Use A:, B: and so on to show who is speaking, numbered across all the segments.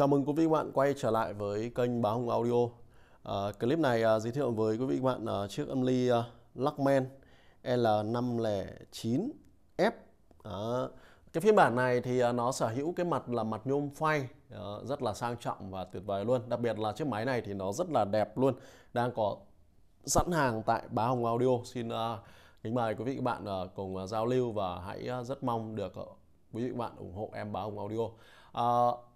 A: Chào mừng quý vị các bạn quay trở lại với kênh Báo Hồng Audio. À, clip này à, giới thiệu với quý vị các bạn à, chiếc âm ly à, Luckman L509F. À, cái phiên bản này thì à, nó sở hữu cái mặt là mặt nhôm phay à, rất là sang trọng và tuyệt vời luôn. Đặc biệt là chiếc máy này thì nó rất là đẹp luôn. Đang có sẵn hàng tại Báo Hồng Audio. Xin uh, kính mời quý vị các bạn uh, cùng uh, giao lưu và hãy uh, rất mong được uh, quý vị các bạn ủng hộ em Báo Hồng Audio. Uh,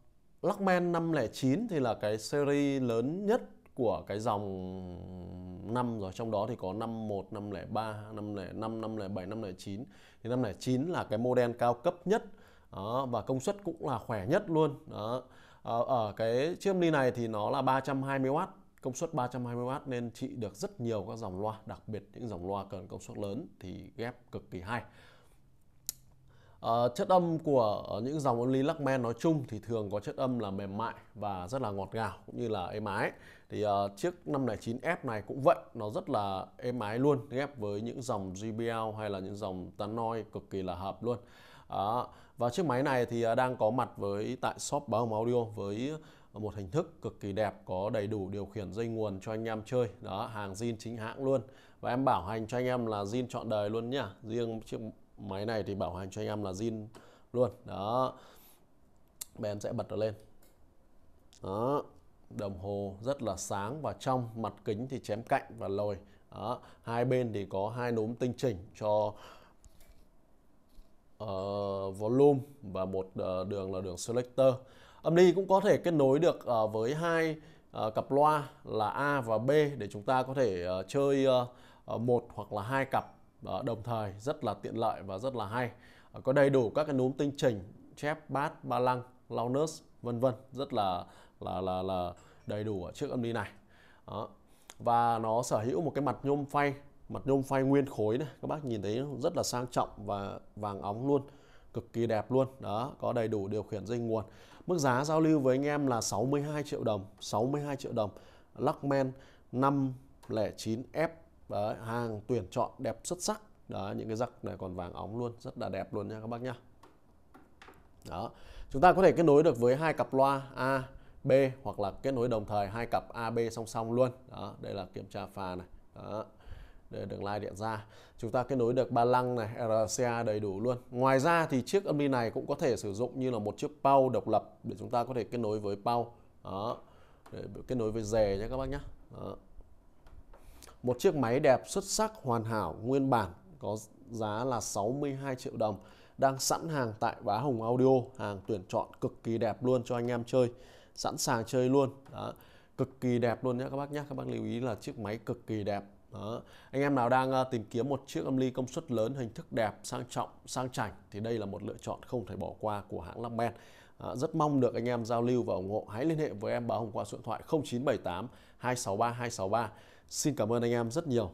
A: Lockman 509 thì là cái series lớn nhất của cái dòng năm rồi. Trong đó thì có 51, 503, 505, 507, 509 thì 509 là cái model cao cấp nhất đó, và công suất cũng là khỏe nhất luôn đó. Ở, ở cái chiếc ly này thì nó là 320W công suất 320W nên trị được rất nhiều các dòng loa đặc biệt những dòng loa cần công suất lớn thì ghép cực kỳ hay. Uh, chất âm của ờ, những dòng only Luckman nói chung thì thường có chất âm là mềm mại và rất là ngọt ngào cũng như là êm ái. Thì uh, chiếc 509F này cũng vậy, nó rất là êm ái luôn ghép với những dòng JBL hay là những dòng Tannoy cực kỳ là hợp luôn. Đó. và chiếc máy này thì đang có mặt với tại shop Báo Hồng Audio với một hình thức cực kỳ đẹp có đầy đủ điều khiển dây nguồn cho anh em chơi đó hàng zin chính hãng luôn và em bảo hành cho anh em là zin chọn đời luôn nhá riêng chiếc máy này thì bảo hành cho anh em là zin luôn. Đó. Bên sẽ bật nó lên. Đó. Đồng hồ rất là sáng và trong mặt kính thì chém cạnh và lồi. Đó. Hai bên thì có hai núm tinh chỉnh cho uh, volume và một uh, đường là đường selector. Âm ly cũng có thể kết nối được uh, với hai uh, cặp loa là A và B để chúng ta có thể uh, chơi uh, một hoặc là hai cặp đó, đồng thời rất là tiện lợi và rất là hay. Ờ, có đầy đủ các cái núm tinh chỉnh chép bát ba lăng loudness vân vân rất là là là là đầy đủ ở chiếc âm ly này. Đó. và nó sở hữu một cái mặt nhôm phay mặt nhôm phay nguyên khối này. Các bác nhìn thấy rất là sang trọng và vàng óng luôn cực kỳ đẹp luôn. Đó có đầy đủ điều khiển dây nguồn. Mức giá giao lưu với anh em là 62 triệu đồng 62 triệu đồng. Luckman 509F Đấy, hàng tuyển chọn đẹp xuất sắc. Đó những cái giặc này còn vàng óng luôn rất là đẹp luôn nha các bác nhá. Đó chúng ta có thể kết nối được với hai cặp loa A B hoặc là kết nối đồng thời hai cặp A B song song luôn. Đó đây là kiểm tra phà này. Đó để đường lai điện ra. Chúng ta kết nối được ba lăng này RCA đầy đủ luôn. Ngoài ra thì chiếc âm ly này cũng có thể sử dụng như là một chiếc pau độc lập để chúng ta có thể kết nối với pau. Đó để kết nối với rè nhé các bác nhé đó. Một chiếc máy đẹp xuất sắc hoàn hảo nguyên bản có giá là 62 triệu đồng đang sẵn hàng tại Bá hùng Audio hàng tuyển chọn cực kỳ đẹp luôn cho anh em chơi sẵn sàng chơi luôn đó. cực kỳ đẹp luôn nhé các bác nhé các bác lưu ý là chiếc máy cực kỳ đẹp đó. anh em nào đang uh, tìm kiếm một chiếc âm ly công suất lớn hình thức đẹp sang trọng sang chảnh thì đây là một lựa chọn không thể bỏ qua của hãng Luckman à, rất mong được anh em giao lưu và ủng hộ hãy liên hệ với em Bá hùng qua số điện thoại 0978 263 263 Xin cảm ơn anh em rất nhiều.